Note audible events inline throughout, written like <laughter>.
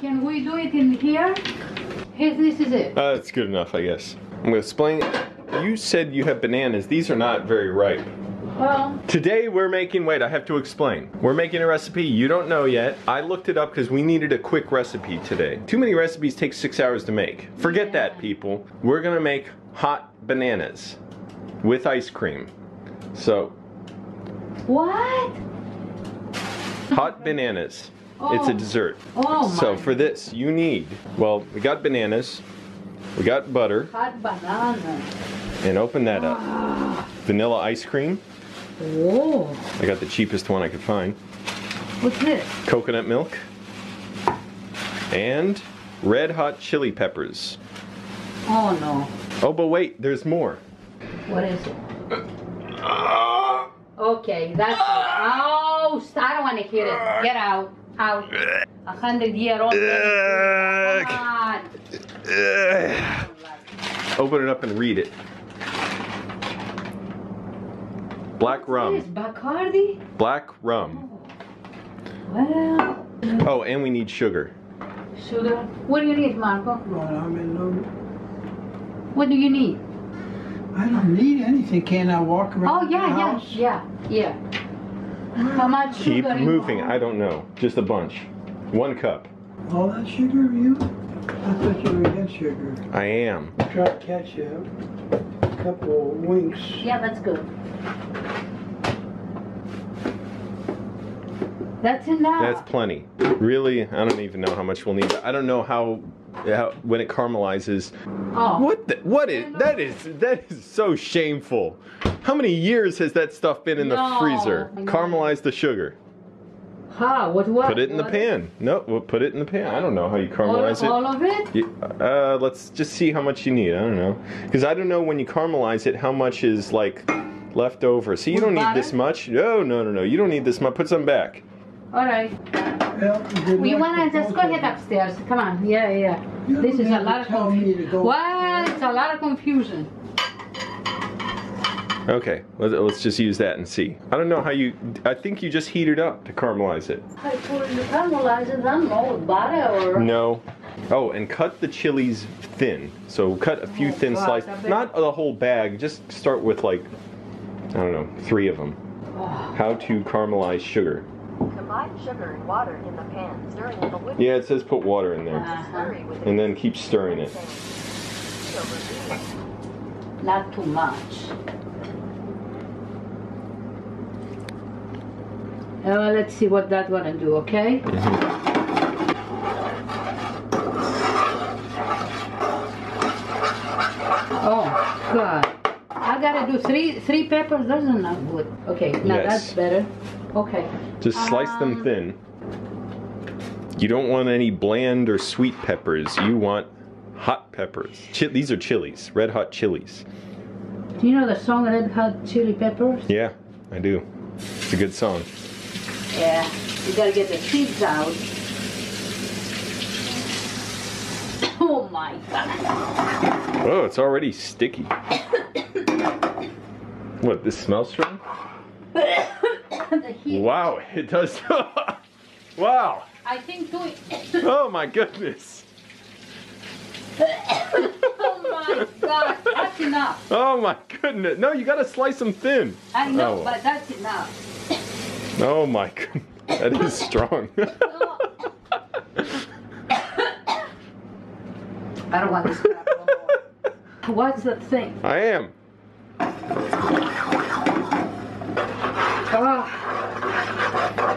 Can we do it in here? This is it. Uh, that's good enough, I guess. I'm gonna explain. You said you have bananas. These are not very ripe. Well, Today we're making, wait, I have to explain. We're making a recipe you don't know yet. I looked it up because we needed a quick recipe today. Too many recipes take six hours to make. Forget Yeah. that, people. We're gonna make hot bananas with ice cream. So, what? hot bananas. It's a Oh. dessert. Oh So my. for this, you need, well, we got bananas, we got butter, Hot banana. and open that up. Ah. Vanilla ice cream. Oh, I got the cheapest one I could find. what's this? coconut milk, and red hot chili peppers. Oh no. Oh, but wait, there's more. What is it? Okay, that's it. Oh, I don't want to hear it. Get out. Out. A hundred year old. lady. Come on. Open it up and read it. Black This rum. Bacardi? Black rum. Oh. Well, uh, Oh, and we need sugar. sugar. What do you need, Marco? Well, I mean, no, What do you need? I don't need anything. Can I walk around? Oh, yeah, the yeah, yeah, yeah. How much Keep sugar moving. I don't know. Just a bunch. One cup. All that sugar, you? I thought you were against sugar. I am. Try ketchup, a couple winks. Yeah, that's good. That's enough. That's plenty. Really, I don't even know how much we'll need. I don't know how, how when it caramelizes. oh. What? The, what is that? Is that is so shameful? How many years has that stuff been in the freezer? I know. Caramelize the sugar. How? What? What? Put it in the what? pan. No, we'll put it in the pan. I don't know how you All, caramelize all of it? it. You- Uh, let's just see how much you need. I don't know, because I don't know when you caramelize it how much is like left over. See, you With don't need butter? this much. No, no, no, no. You don't need this much. Put some back. All right. Well, We wanna just go of ahead upstairs. Come on. Yeah, yeah. You This is a lot of confusion. me to go Well, it's a lot of confusion. Okay, let's, let's just use that and see. I don't know how you. I think you just heat it up to caramelize it. I put the caramelize it. I don't know, with butter or. No. Oh, and cut the chilies thin. So cut a few Oh, thin God, slices. Not the whole bag. Just start with like, I don't know, three of them. Oh. How to caramelize sugar. Combine sugar and water in the pan, stirring with a whisk. Yeah, it says put water in there. Uh-huh. And then keep stirring it. Heat over medium. Not too much. Uh, let's see what that gonna do, okay? Oh God! I gotta do three three peppers. That's not good. Okay, now Yes. that's better. Okay. Just slice them Um, thin. You don't want any bland or sweet peppers. You want hot peppers. Chi- these are chilies, red hot chilies. Do you know the song Red Hot Chili Peppers? Yeah, I do. It's a good song. Yeah. You gotta get the seeds out. <coughs> Oh my God! Oh, it's already sticky. What, this smells strong? <coughs> Wow, it does. <laughs> wow. I think doing. <coughs> Oh my goodness. oh my God! That's enough. Oh my goodness. No, you gotta slice them thin. I know, Oh. but that's enough. Oh my <laughs> goodness. That is strong. <laughs> I don't want this crap no more. <laughs> What's the thing? I am. Oh,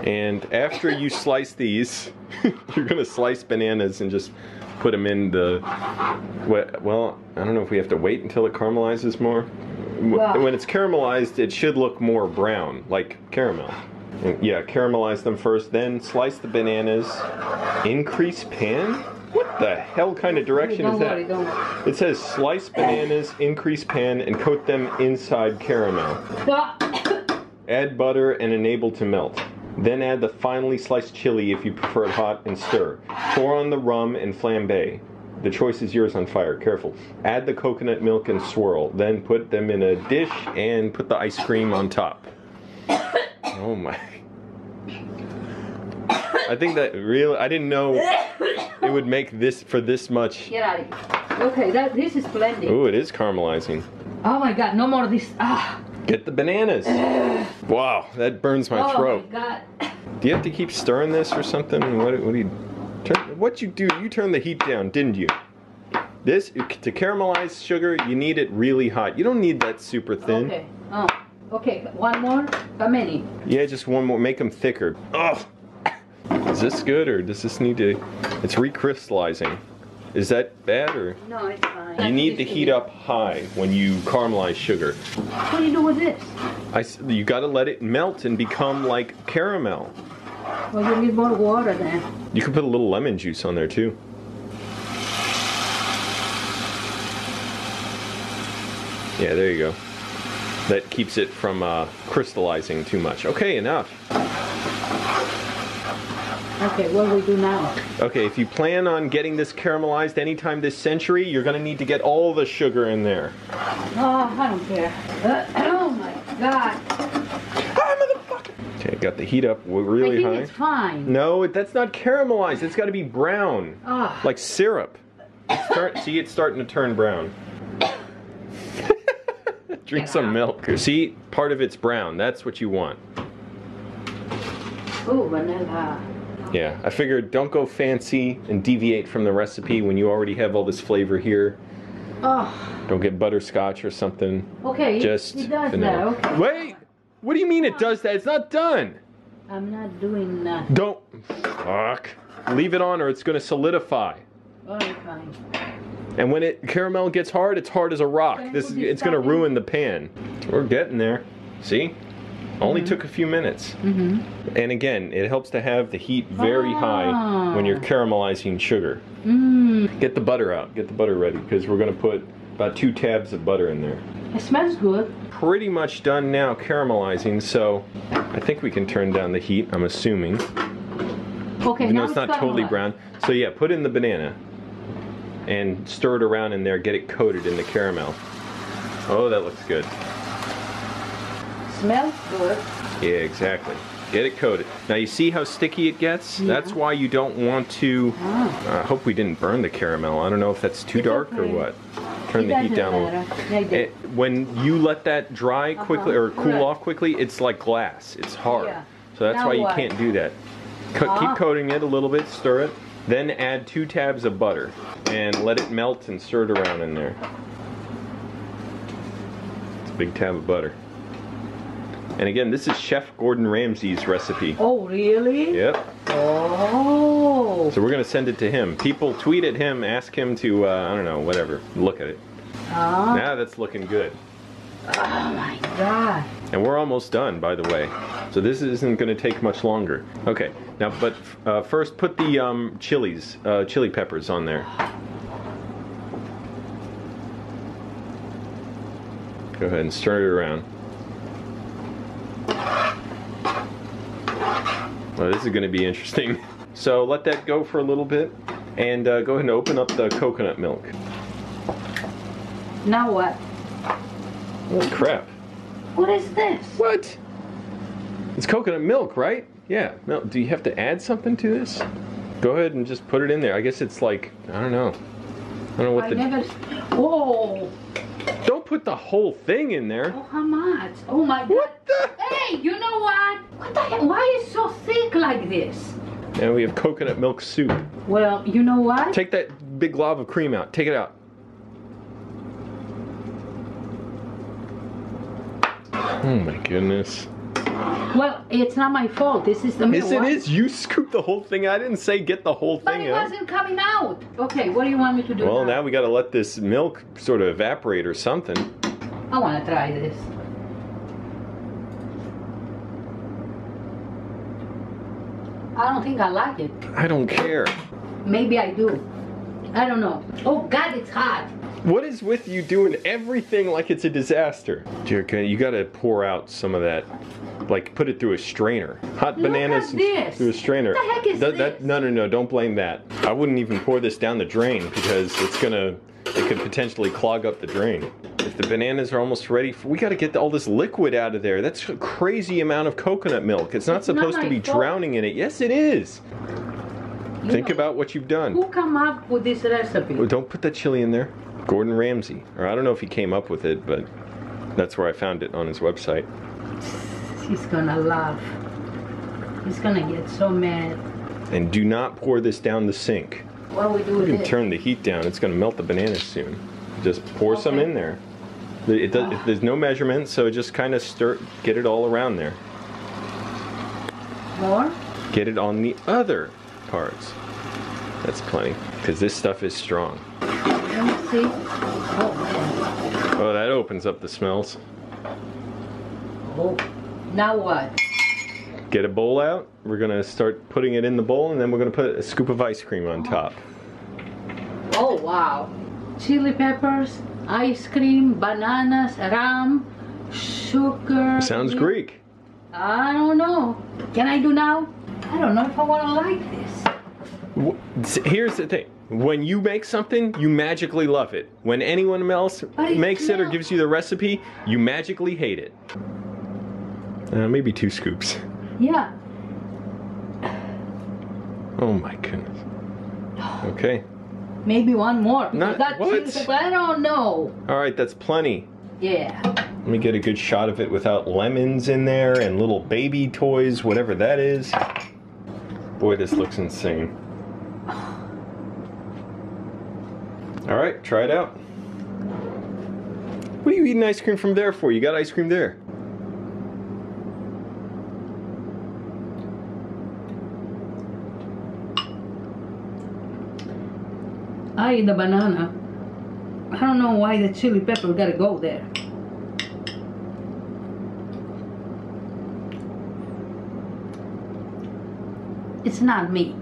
And after you slice these, you're gonna slice bananas and just put them in the. Well, I don't know if we have to wait until it caramelizes more. When it's caramelized, it should look more brown, like caramel. Yeah, caramelize them first, then slice the bananas. Increase pan? What the hell kind of direction is that? worry. It says slice bananas, increase pan, and coat them inside caramel. Add butter and enable to melt. Then add the finely sliced chili if you prefer it hot and stir. Pour on the rum and flambe. The choice is yours on fire, careful. Add the coconut milk and swirl. Then put them in a dish and put the ice cream on top. Oh my. I think that really, I didn't know it would make this for this much. Get out of here. Okay, that this is blending. Ooh, it is caramelizing. Oh my god, no more of this. Ah. Get the bananas. Wow, that burns my oh throat. my god. Do you have to keep stirring this or something? What, what do you turn? What you do? You turned the heat down, didn't you? This to caramelize sugar, you need it really hot. You don't need that super thin. Okay. Oh. Okay, one more. How many? Yeah, just one more. Make them thicker. Ugh. Is this good or does this need to? It's recrystallizing. Is that bad or? No, it's fine. You need to heat up high when you caramelize sugar. What do you do with this? I s you got to let it melt and become like caramel. Well, you need more water then. You can put a little lemon juice on there too. Yeah, there you go. That keeps it from uh, crystallizing too much. Okay, enough. Okay, what do we do now? Okay, if you plan on getting this caramelized anytime this century, you're gonna need to get all the sugar in there. Oh, I don't care. Uh, <clears throat> oh my god. Okay, got the heat up w- I really think high. it's fine. No, that's not caramelized. It's got to be brown, Ah. like syrup. Turn- see, it's starting to turn brown. Drink some milk. See, part of it's brown. That's what you want. Oh, vanilla. Yeah, I figured don't go fancy and deviate from the recipe when you already have all this flavor here. Oh, Don't get butterscotch or something. okay. Just it does vanilla. that. Okay. Wait! What do you mean it does that? It's not done! I'm not doing that. Don't. Fuck. Leave it on or it's gonna solidify. Oh, fine. And when it caramel gets hard, it's hard as a rock. This put is this it's gonna ruin the pan. We're getting there. See? Only Mm-hmm. took a few minutes. And again, it helps to have the heat very high when you're Ah. caramelizing sugar. Mmm. Get the butter out. Get the butter ready because we're gonna put about two tabs of butter in there. It smells good. Pretty much done now caramelizing, so I think we can turn down the heat. I'm assuming. Okay, Even now though it's not totally caramelized. brown. So yeah, put in the banana and stir it around in there. Get it coated in the caramel. Oh, that looks good. Smells good. Yeah, exactly. Get it coated. Now you see how sticky it gets? That's why you don't want to. Ah. I hope we didn't burn the caramel. I don't know if that's too It's dark or okay. what. Turn It the heat down a little. Yeah. It- when you let that dry quickly or cool Right. off quickly, it's like glass. It's hard. Yeah. So that's Now why you what? can't do that. Co- Ah. Keep coating it a little bit, stir it, then add two tabs of butter and let it melt and stir it around in there. It's a big tab of butter. And again, this is Chef Gordon Ramsay's recipe. Oh, really? Yep. Oh. So we're gonna send it to him. People tweet at him, ask him to, uh, I don't know, whatever, look at it. Ah. Now that's looking good. Oh my god. And we're almost done, by the way. So this isn't going to take much longer. Okay, now, but uh, first put the um, chilies, uh, chili peppers on there. Go ahead and stir it around. Well, this is going to be interesting. <laughs> So let that go for a little bit, and uh, go ahead and open up the coconut milk. Now what? Oh crap! What is this? What? It's coconut milk, right? Yeah. No, Do you have to add something to this? Go ahead and just put it in there. I guess it's like I don't know. I don't know what I the. never. Oh. Don't put the whole thing in there. Oh, how much? Oh my god. What the? Hey, you know what? What the hell? Why is it so thick like this? And we have coconut milk soup. Well, you know what? Take that big glob of cream out. Take it out. Oh my goodness. Well, it's not my fault. This is the Yes, it is. You scooped the whole thing. I didn't say get the whole thing. But thing it out. wasn't coming out. Okay, what do you want me to do Well, now? we got to let this milk sort of evaporate or something. I want to try this. I don't think I like it. I don't care. Maybe I do. I don't know. Oh God, it's hot. What is with you doing everything like it's a disaster? Dear God, you gotta pour out some of that. Like, put it through a strainer. Hot Look bananas through a strainer. What the heck is That- that- this? no, no, no, don't blame that. I wouldn't even pour this down the drain because it's gonna, it could potentially clog up the drain. If the bananas are almost ready, we gotta get all this liquid out of there. That's a crazy amount of coconut milk. It's not It's not supposed to my be fault. drowning in it. Yes, it is. You Think know, about what you've done. Who come up with this recipe? Well, don't put that chili in there. Gordon Ramsay. Or I don't know if he came up with it, but that's where I found it on his website. He's gonna laugh. He's gonna get so mad. And do not pour this down the sink. What do we do You with can it? turn the heat down. It's going to melt the bananas soon. Just pour some in there. It does, Ah. there's no measurement, so just kind of stir, get it all around there. More? Get it on the other parts. That's plenty, because this stuff is strong. Let me see. Oh. Oh, that opens up the smells. Oh. Now what? Get a bowl out. We're gonna start putting it in the bowl, and then we're gonna put a scoop of ice cream on top. Oh wow. Chili peppers, ice cream, bananas, rum, sugar. Sounds. Greek. I don't know. Can I do now? I don't know if I want to like this. Here's the thing. When you make something, you magically love it. When anyone else makes it or gives you the recipe, you magically hate it. Uh, maybe two scoops. Yeah. Oh my goodness. Okay. Maybe one more. Not- that what? I don't know. All right, that's plenty. Yeah. Let me get a good shot of it without lemons in there and little baby toys, whatever that is. Boy, this looks insane. All right, try it out. What are you eating ice cream from there for? You got ice cream there. I eat the banana. I don't know why the chili pepper gotta go there. It's not me.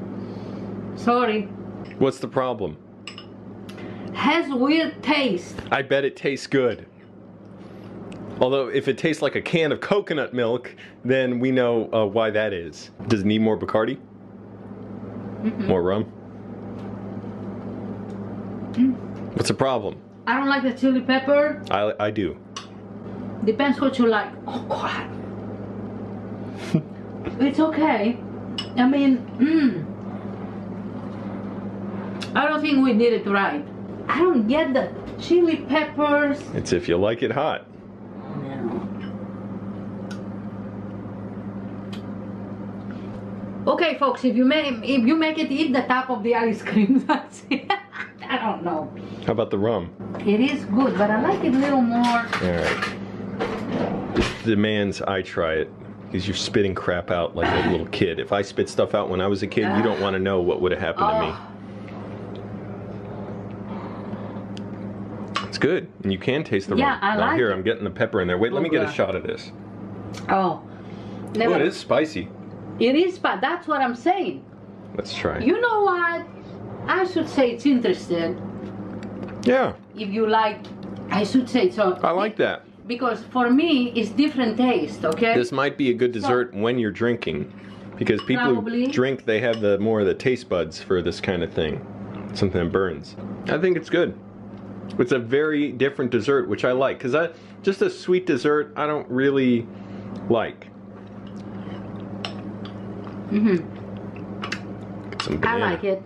Sorry. What's the problem? Has weird taste. I bet it tastes good. Although, if it tastes like a can of coconut milk, then we know uh, why that is. Does it need more Bacardi? More rum? What's the problem? I don't like the chili pepper. I, I do. Depends what you like. Oh God. <laughs> it's okay. I mean, mm. I don't think we did it right. I don't get the chili peppers. It's if you like it hot. Okay, folks, if you make if you make it, eat the top of the ice cream. <laughs> That's it. I don't know. How about the rum? It is good, but I like it a little more. All right. This demands I try it because you're spitting crap out like a little kid. If I spit stuff out when I was a kid, you don't want to know what would have happened to me. Oh, It's good, and you can taste the Yeah, rum. I now like here, it. I'm getting the pepper in there. Wait, let me get a shot of this. oh. Never. Oh, it is spicy. It is, but that's what I'm saying. Let's try. You know what? I should say it's interesting. Yeah, If you like, I should say so. I like that. Because for me, it's different taste. Okay. This might be a good dessert when you're drinking, because people Probably. who drink they have the more of the taste buds for this kind of thing, something that burns. I think it's good. It's a very different dessert, which I like, because I just a sweet dessert I don't really like. Mm hmm I like it.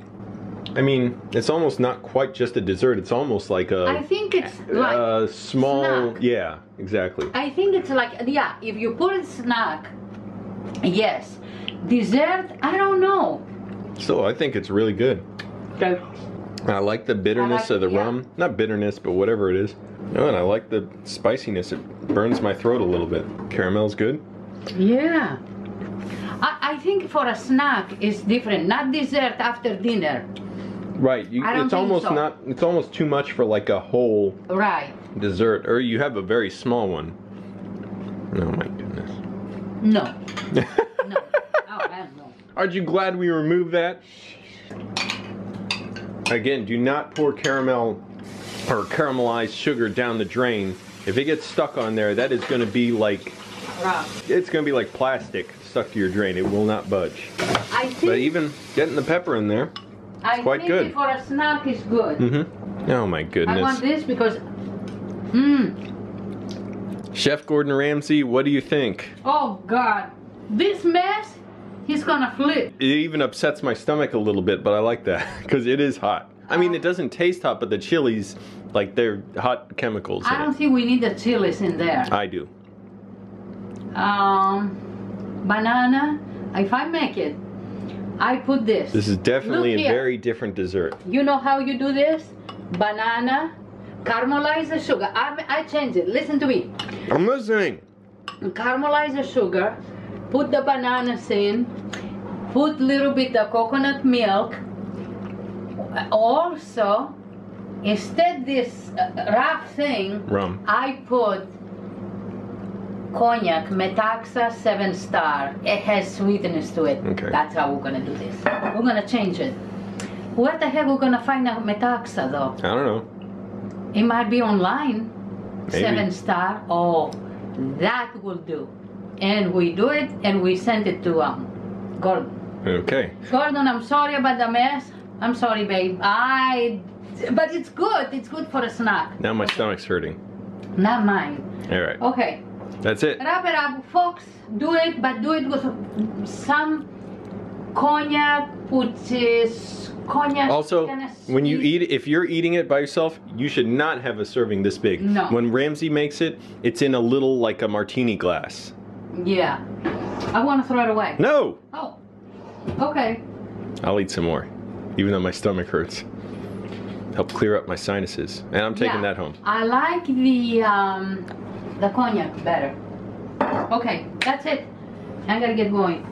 I mean, it's almost not quite just a dessert. It's almost like a I think it's like. a small. snack. Yeah, exactly. I think it's like yeah. If you put it snack, yes. Dessert, I don't know. So I think it's really good. Okay. I like the bitterness like of the yeah. rum. Not bitterness, but whatever it is. No, and I like the spiciness. It burns my throat a little bit. Caramel's good. Yeah. I, I think for a snack it's different. Not dessert after dinner. Right. You, I don't it's almost so. not. It's almost too much for like a whole Right. dessert, or you have a very small one. Oh my goodness. No. <laughs> No. Oh, no. Aren't you glad we removed that? Again, do not pour caramel or caramelized sugar down the drain. If it gets stuck on there, that is going to be like Right. it's going to be like plastic stuck to your drain. It will not budge. I think. But even getting the pepper in there. I quite think good. for a snack is good. Mm-hmm. Oh my goodness. I want this because. Mmm. Chef Gordon Ramsay, what do you think? Oh God. This mess He's gonna flip. It even upsets my stomach a little bit, but I like that <laughs> because it is hot. I mean, it doesn't taste hot, but the chilies, like they're hot chemicals. I don't it. think we need the chilies in there. I do. Um, banana. If I make it, I put this. This is definitely Look a here. very different dessert. You know how you do this? Banana, caramelize the sugar. I, I change it. Listen to me. I'm listening. Caramelize the sugar. Put the bananas in. Put little bit of coconut milk. Also, instead this rough thing, Rum. I put cognac Metaxa 7 star. It has sweetness to it. Okay. That's how we're gonna do this. We're gonna change it. Where the heck we're gonna find a Metaxa though? I don't know. It might be online. Maybe. Seven star. Oh, that will do. And we do it and we send it to um Gordon. Okay. Gordon, I'm sorry about the mess. I'm sorry, babe. I but it's good. It's good for a snack. Now my stomach's hurting. Not mine. All right. Okay. That's it. Wrap it up, folks. Do it, but do it with some cognac, is cognac. Also, when you eat, if you're eating it by yourself, you should not have a serving this big. No. When Ramsay makes it, it's in a little like a martini glass. Yeah. I want to throw it away. No, Oh. Okay. I'll eat some more, even though my stomach hurts. Help clear up my sinuses, and I'm taking Yeah. that home. I like the um, the cognac better. Okay, that's it. I gotta get going.